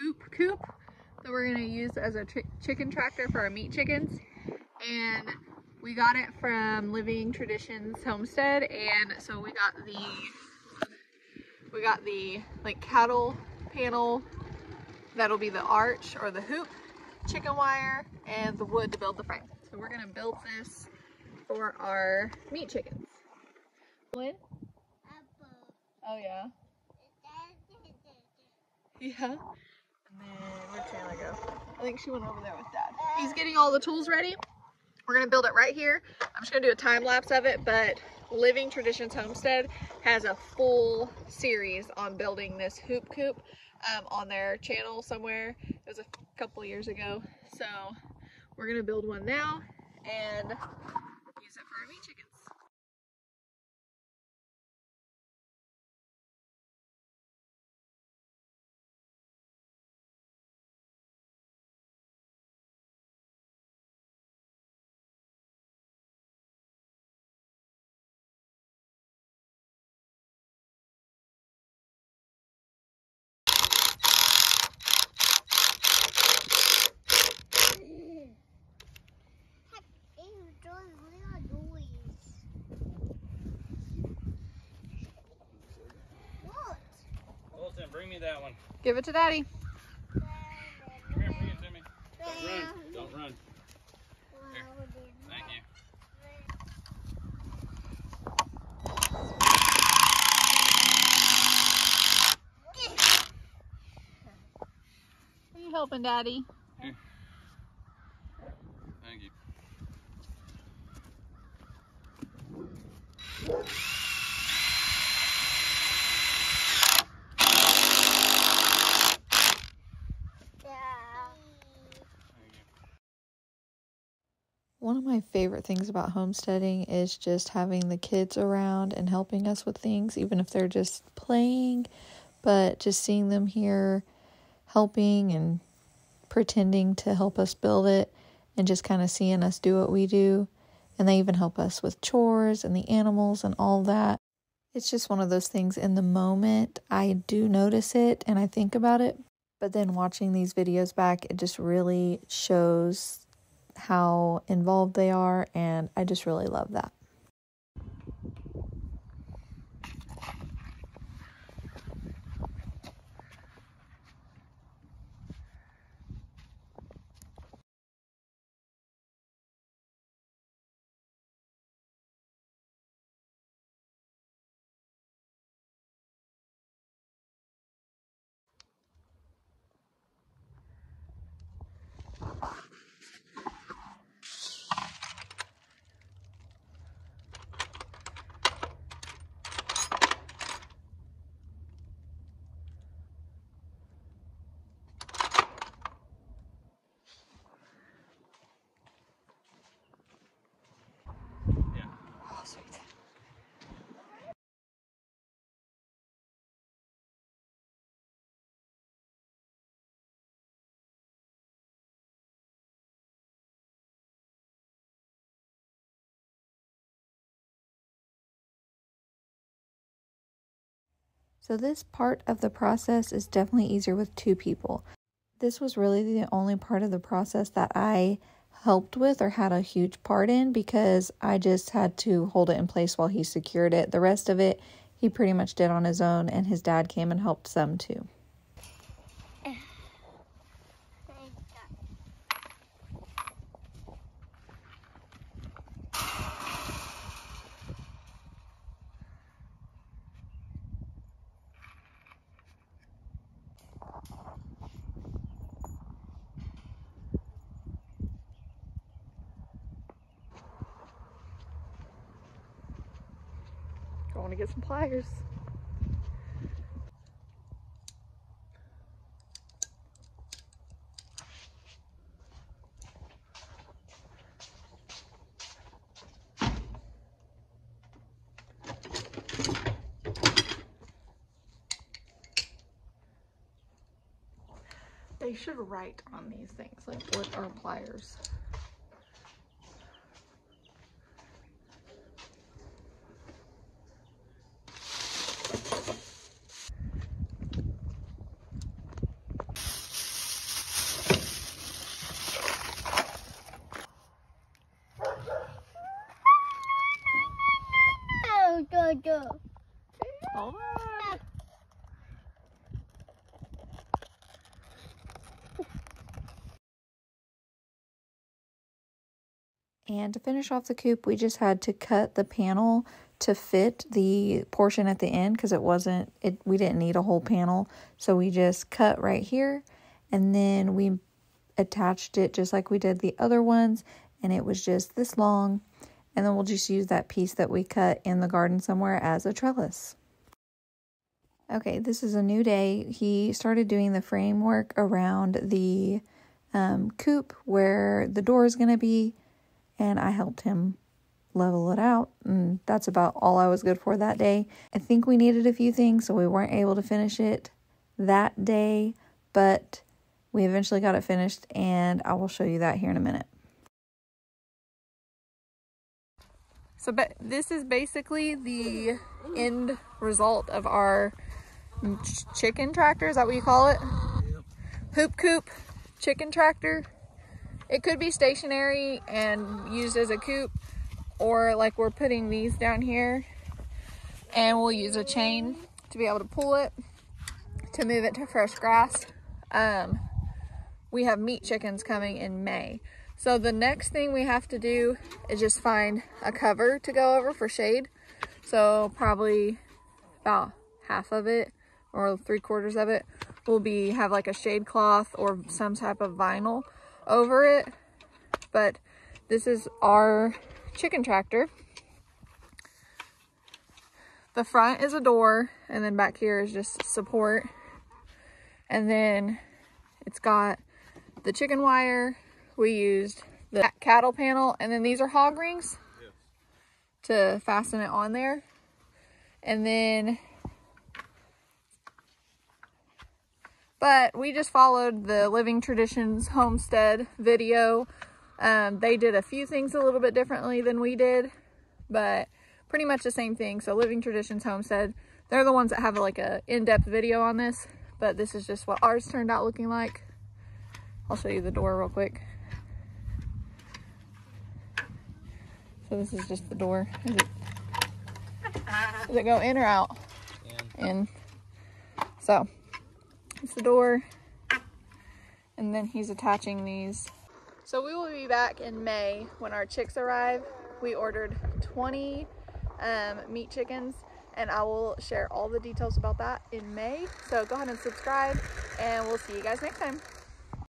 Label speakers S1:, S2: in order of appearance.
S1: hoop coop that we're gonna use as a chicken tractor for our meat chickens. And we got it from Living Traditions Homestead. And so we got the, we got the like cattle panel, that'll be the arch or the hoop, chicken wire, and the wood to build the frame. So we're gonna build this for our meat chickens. When? Oh yeah. Yeah. Then where'd Taylor go? I think she went over there with dad. He's getting all the tools ready. We're gonna build it right here. I'm just gonna do a time lapse of it, but Living Traditions Homestead has a full series on building this hoop coop um, on their channel somewhere. It was a couple years ago. So we're gonna build one now and use it for our meat chickens.
S2: bring me that one.
S1: Give it to daddy.
S2: Come here, bring it to me. Don't run. Don't run. Here. Thank you.
S1: Are you helping daddy?
S2: Here. Thank you.
S3: One of my favorite things about homesteading is just having the kids around and helping us with things, even if they're just playing, but just seeing them here helping and pretending to help us build it and just kind of seeing us do what we do. And they even help us with chores and the animals and all that. It's just one of those things in the moment. I do notice it and I think about it, but then watching these videos back, it just really shows how involved they are, and I just really love that. So this part of the process is definitely easier with two people. This was really the only part of the process that I helped with or had a huge part in because I just had to hold it in place while he secured it. The rest of it he pretty much did on his own and his dad came and helped some too.
S1: Going to get some pliers. They should write on these things, like what are pliers.
S3: And to finish off the coop, we just had to cut the panel to fit the portion at the end because it wasn't it we didn't need a whole panel. So we just cut right here and then we attached it just like we did the other ones and it was just this long and then we'll just use that piece that we cut in the garden somewhere as a trellis. Okay, this is a new day. He started doing the framework around the um, coop where the door is going to be and I helped him level it out. And that's about all I was good for that day. I think we needed a few things, so we weren't able to finish it that day, but we eventually got it finished, and I will show you that here in a minute.
S1: So but this is basically the end result of our chicken tractor. Is that what you call it? Yep. Hoop coop chicken tractor. It could be stationary and used as a coop or like we're putting these down here and we'll use a chain to be able to pull it to move it to fresh grass. Um, we have meat chickens coming in May. So the next thing we have to do is just find a cover to go over for shade. So probably about half of it or three quarters of it will be have like a shade cloth or some type of vinyl over it. But this is our chicken tractor. The front is a door and then back here is just support. And then it's got the chicken wire. We used the cattle panel and then these are hog rings to fasten it on there. And then But we just followed the Living Traditions Homestead video. Um, they did a few things a little bit differently than we did, but pretty much the same thing. So Living Traditions Homestead, they're the ones that have like a in-depth video on this, but this is just what ours turned out looking like. I'll show you the door real quick. So this is just the door. Is it, does it go in or out? In. in. So it's the door. And then he's attaching these. So we will be back in May when our chicks arrive. We ordered 20 um, meat chickens and I will share all the details about that in May. So go ahead and subscribe and we'll see you guys next time.